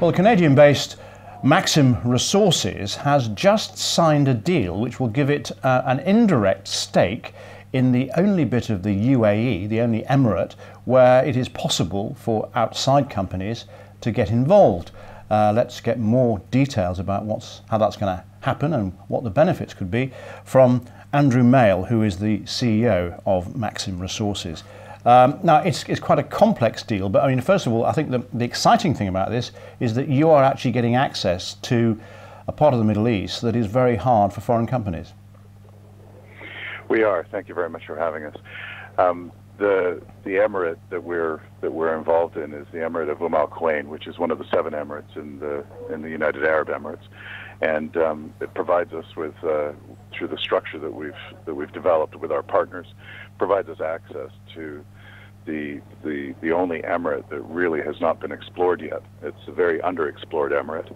Well, the Canadian based Maxim Resources has just signed a deal which will give it uh, an indirect stake in the only bit of the UAE, the only emirate, where it is possible for outside companies to get involved. Uh, let's get more details about what's, how that's going to happen and what the benefits could be from Andrew Male, who is the CEO of Maxim Resources. Um, now, it's, it's quite a complex deal, but I mean, first of all, I think the, the exciting thing about this is that you are actually getting access to a part of the Middle East that is very hard for foreign companies. We are. Thank you very much for having us. Um, the the emirate that we're that we're involved in is the Emirate of Umm Al Quwain, which is one of the seven emirates in the in the United Arab Emirates, and um, it provides us with uh, through the structure that we've that we've developed with our partners, provides us access to the the the only emirate that really has not been explored yet. It's a very underexplored emirate,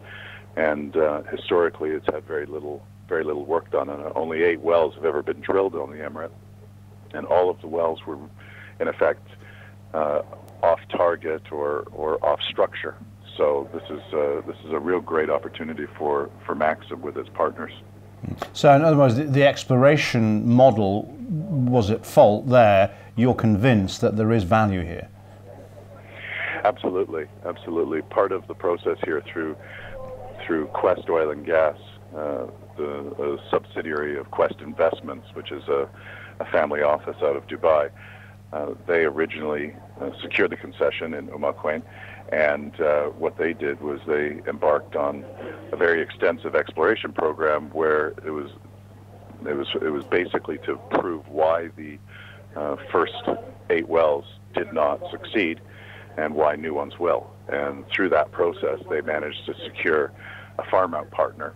and uh, historically it's had very little very little work done on it. Only eight wells have ever been drilled on the emirate, and all of the wells were, in effect, uh, off target or or off structure. So this is uh, this is a real great opportunity for for Maxim with its partners. So in other words, the, the exploration model was at fault there. You're convinced that there is value here. Absolutely, absolutely. Part of the process here through through Quest Oil and Gas, uh, the subsidiary of Quest Investments, which is a, a family office out of Dubai. Uh, they originally uh, secured the concession in Umm Al Quwain and uh, what they did was they embarked on a very extensive exploration program where it was it was it was basically to prove why the uh, first eight wells did not succeed and why new ones will. And through that process, they managed to secure a farm out partner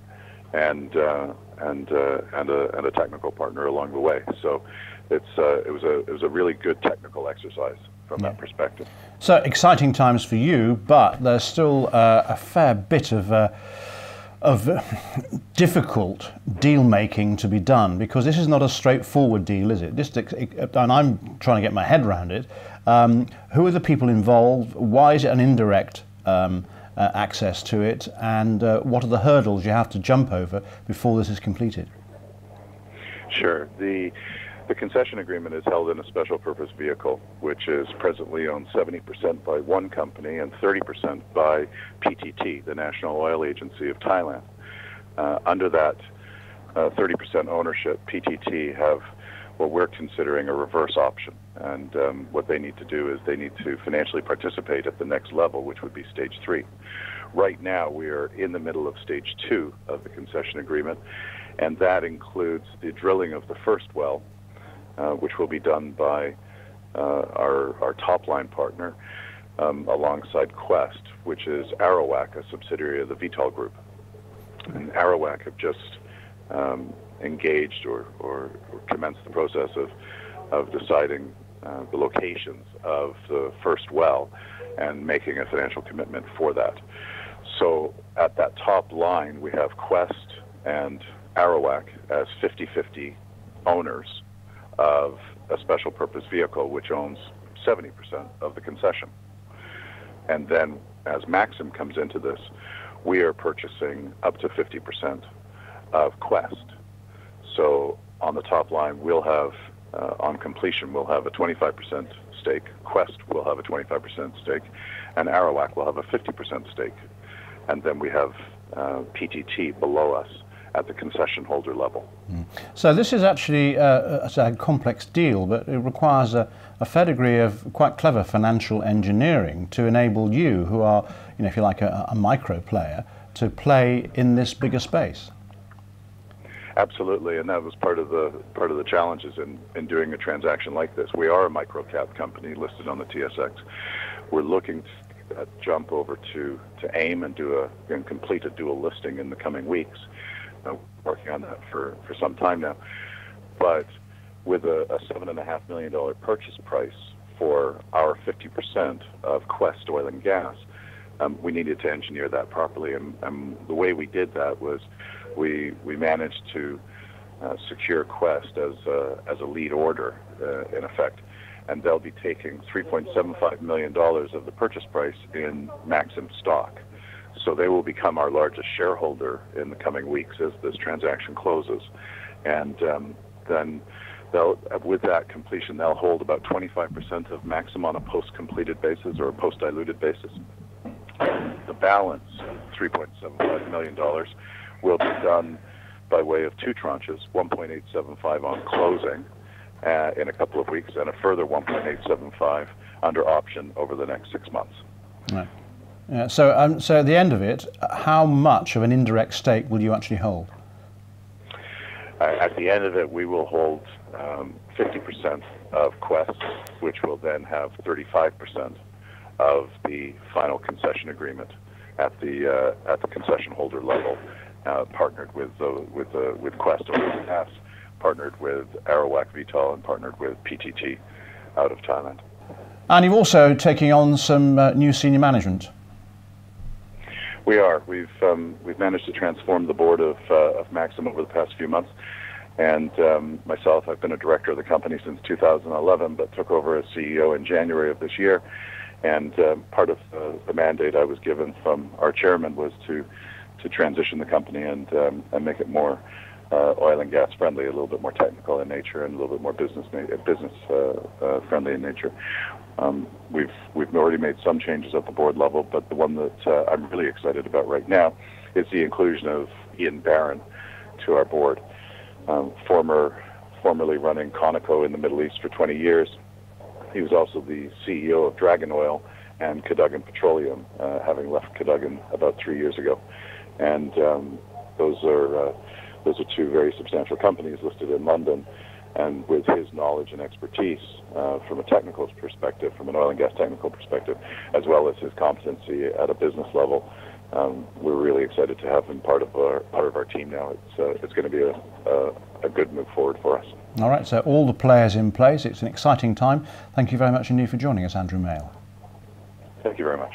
and uh, and uh, and a and a technical partner along the way. So it's uh, it was a it was a really good technical exercise from yeah. that perspective. So exciting times for you, but there's still uh, a fair bit of. Uh, of difficult deal making to be done because this is not a straightforward deal, is it? This, and I'm trying to get my head around it. Um, who are the people involved? Why is it an indirect um, uh, access to it? And uh, what are the hurdles you have to jump over before this is completed? Sure. The the concession agreement is held in a special purpose vehicle, which is presently owned 70% by one company and 30% by PTT, the National Oil Agency of Thailand. Uh, under that uh, 30% ownership, PTT have what we're considering a reverse option. And um, what they need to do is they need to financially participate at the next level, which would be stage three. Right now, we are in the middle of stage two of the concession agreement, and that includes the drilling of the first well, uh, which will be done by uh, our, our top line partner um, alongside Quest, which is Arawak, a subsidiary of the Vitol Group. And Arawak have just um, engaged or, or, or, commenced the process of, of deciding uh, the locations of the first well and making a financial commitment for that. So at that top line, we have Quest and Arawak as 50 50 owners of a special purpose vehicle, which owns 70% of the concession. And then as Maxim comes into this, we are purchasing up to 50% of Quest. So on the top line, we'll have, uh, on completion, we'll have a 25% stake. Quest will have a 25% stake, and Arawak will have a 50% stake. And then we have uh, PTT below us at the concession holder level. Mm. So this is actually uh, a, a, complex deal, but it requires a, a, fair degree of quite clever financial engineering to enable you, who are, you know, if you like, a, a micro player, to play in this bigger space. Absolutely, and that was part of the part of the challenges in, in doing a transaction like this. We are a micro cap company listed on the TSX. We're looking to jump over to, to AIM and do a and complete a dual listing in the coming weeks been working on that for, for some time now. But with a, a $7.5 million purchase price for our 50% of Quest Oil and Gas, um, we needed to engineer that properly. And, and, the way we did that was we, we managed to uh, secure Quest as a, as a lead order, uh, in effect. And they'll be taking $3.75 million of the purchase price in Maxim stock. So they will become our largest shareholder in the coming weeks as this transaction closes. And um, then with that completion, they'll hold about 25% of Maxim on a post-completed basis or a post-diluted basis. The balance, $3.75 million, will be done by way of two tranches, 1.875 on closing uh, in a couple of weeks, and a further 1.875 under option over the next six months. Right. Yeah, so, um, so at the end of it, how much of an indirect stake will you actually hold? Uh, at the end of it, we will hold um, 50% of Quest, which will then have 35% of the final concession agreement at the uh, at the concession holder level, uh, partnered with uh, with uh, with Quest over the past, partnered with Arawak Vitol, and partnered with PTT out of Thailand. And you're also taking on some uh, new senior management. We are. We've um, we've managed to transform the board of uh, of Maxim over the past few months, and um, myself, I've been a director of the company since 2011, but took over as CEO in January of this year. And um, part of the, the, mandate I was given from our chairman was to to transition the company and um, and make it more uh, oil and gas friendly, a little bit more technical in nature, and a little bit more business business uh, uh, friendly in nature. Um, we've we've already made some changes at the board level, but the one that uh, I'm really excited about right now is the inclusion of Ian Barron to our board. Um, former formerly running Conoco in the Middle East for 20 years. He was also the CEO of Dragon Oil and Cadogan Petroleum, uh, having left Cadogan about three years ago. And um, those are uh, those are two very substantial companies listed in London. And with his knowledge and expertise uh, from a technical perspective, from an oil and gas technical perspective, as well as his competency at a business level, um, we're really excited to have him part of our part of our team now. It's uh, it's going to be a, a, a good move forward for us. All right, so all the players in place. It's an exciting time. Thank you very much indeed for joining us, Andrew Male. Thank you very much.